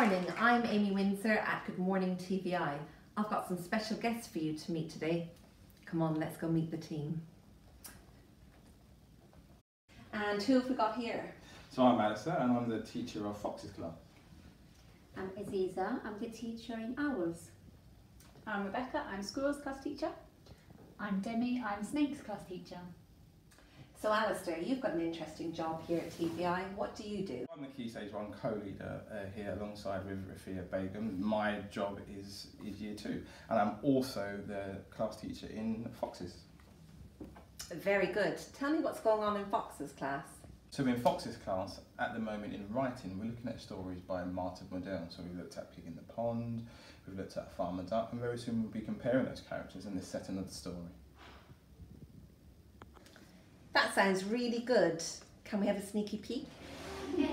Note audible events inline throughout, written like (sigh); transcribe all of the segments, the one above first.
morning, I'm Amy Windsor at Good Morning TVI. I've got some special guests for you to meet today. Come on, let's go meet the team. And who have we got here? So I'm Alastair and I'm the teacher of Fox's Club. I'm Aziza, I'm the teacher in Owls. I'm Rebecca, I'm Squirrels class teacher. I'm Demi, I'm Snakes class teacher. So Alastair, you've got an interesting job here at TVI. What do you do? I'm the Key Stage 1 co-leader uh, here alongside with Rafia Begum. My job is, is year two and I'm also the class teacher in Foxes. Very good. Tell me what's going on in Foxes class. So in Fox's class, at the moment in writing, we're looking at stories by Martin Waddell. So we've looked at Pig in the Pond, we've looked at Farmer Duck, and very soon we'll be comparing those characters in the setting of the story. That sounds really good. Can we have a sneaky peek? Yes.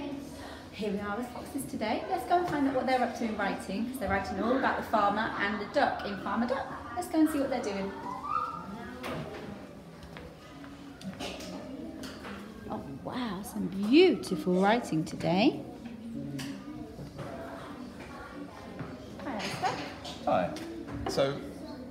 Here we are with foxes today. Let's go and find out what they're up to in writing, because they're writing all about the farmer and the duck in Farmer Duck. Let's go and see what they're doing. Oh wow, some beautiful writing today. Hi, Alastair. Hi. So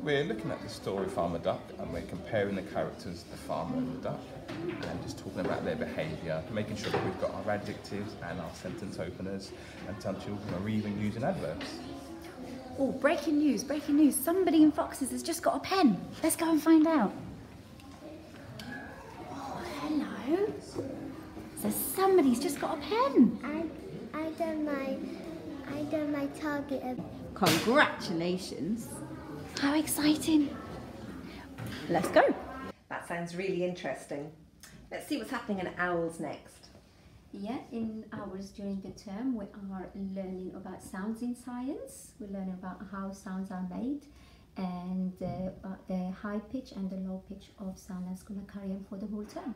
we're looking at the story Farmer Duck and we're comparing the characters, the farmer and the duck, and just talking about their behaviour, making sure that we've got our adjectives and our sentence openers, and some children are even using adverbs. Oh, breaking news, breaking news. Somebody in Foxes has just got a pen. Let's go and find out. Oh, hello. So somebody's just got a pen. I I done my I done my target of Congratulations. How exciting. Let's go. That sounds really interesting. Let's see what's happening in Owls next. Yeah, in Owls during the term we are learning about sounds in science. We're learning about how sounds are made and uh, about the high pitch and the low pitch of sound that's going to carry on for the whole term.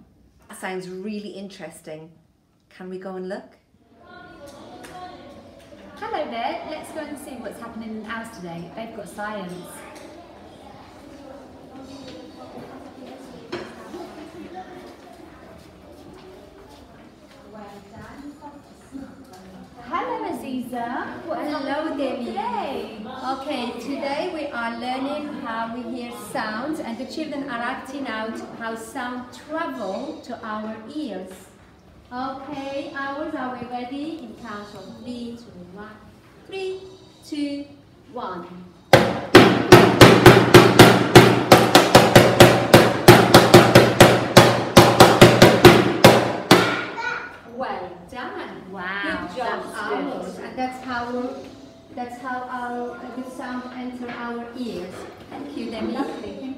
That sounds really interesting. Can we go and look? Hello there. Let's go and see what's happening in Owls today. They've got science. Hello, Aziza. What Hello, Demi. today? Okay, today we are learning how we hear sounds and the children are acting out how sound travel to our ears. Okay, ours, are we ready? In count of three, two, one. Three, two, one. Well done. Wow, Good job, that's good. And that's how that's how our uh, the sound enter our ears. Thank you, Demi. Lovely.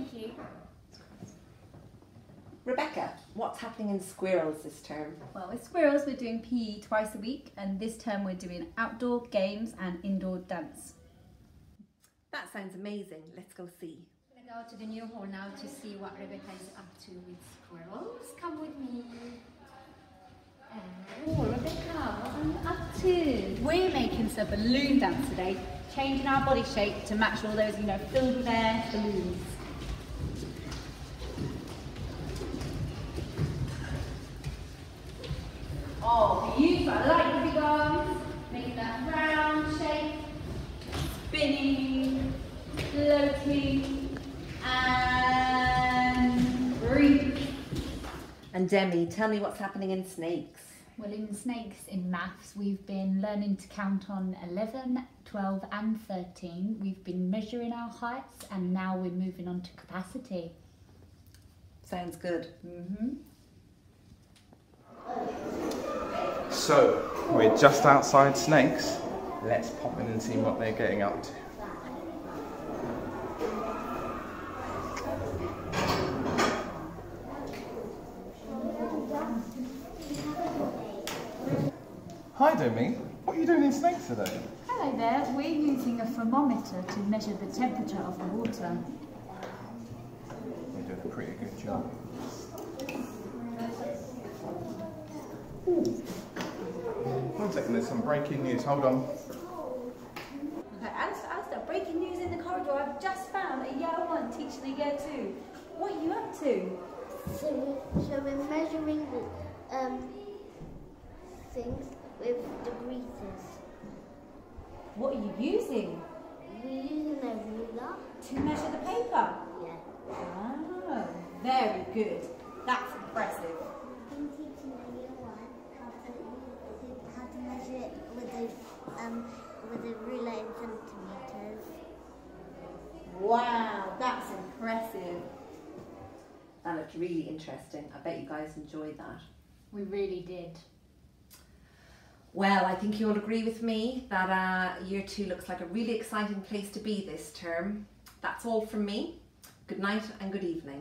Rebecca, what's happening in Squirrels this term? Well, with squirrels, we're doing PE twice a week, and this term we're doing outdoor games and indoor dance. That sounds amazing. Let's go see. I'm gonna go to the new hall now to see what Rebecca is up to with squirrels. Come with me. Oh, Rebecca, what are you up to? We're making some balloon dance today, changing our body shape to match all those, you know, filled with air balloons. Oh, beautiful. I like the big arms, making that round shape, spinning, floating, and breathe. And Demi, tell me what's happening in Snakes. Well, in snakes in maths, we've been learning to count on 11, 12, and 13. We've been measuring our heights, and now we're moving on to capacity. Sounds good. Mm-hmm. So we're just outside Snakes. Let's pop in and see what they're getting up to. Hi Demi, what are you doing in Snakes today? Hello there, we're using a thermometer to measure the temperature of the water. You're doing a pretty good job. One second, there's some breaking news. Hold on. Okay, Alastair, Alastair, breaking news in the corridor. I've just found a year one teaching a year two. What are you up to? so, so we're measuring the um things with degrees. What are you using? We're using a ruler. To measure the paper? Yeah. Oh, very good. That's impressive. I'm teaching a year one how to to- how to measure it with a um with a ruler in centimeters. Wow, that's impressive. That looked really interesting. I bet you guys enjoyed that. We really did. Well, I think you'll agree with me that uh, year two looks like a really exciting place to be this term. That's all from me. Good night and good evening.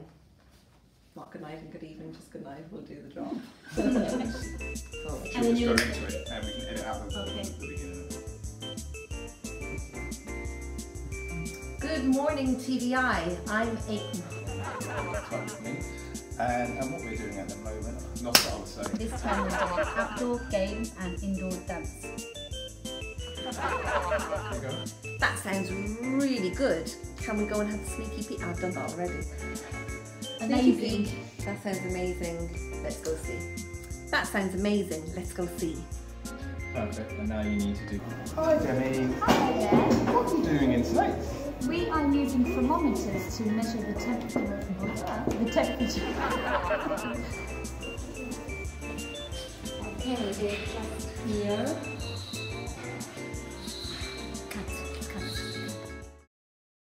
Not good night and good evening, just good night. We'll do the job. Cool. Should then we you- go into it and we can edit out the, Okay. the beginning. Good morning, TVI. I'm Aiken. Time with me. And, and what we're doing at the moment, not what I was saying. This time we're doing outdoor games and indoor dance. Here we go. That sounds really good. Can we go and have a sneaky peek? I've done that already. Sneaky Amazing. That sounds amazing. Let's go see. That sounds amazing. Let's go see. Perfect. And now you need to do. Hi, Demi. Hi. What are you doing in snakes? We are using thermometers to measure the temperature of the water. The temperature. (laughs) Okay, we're just here.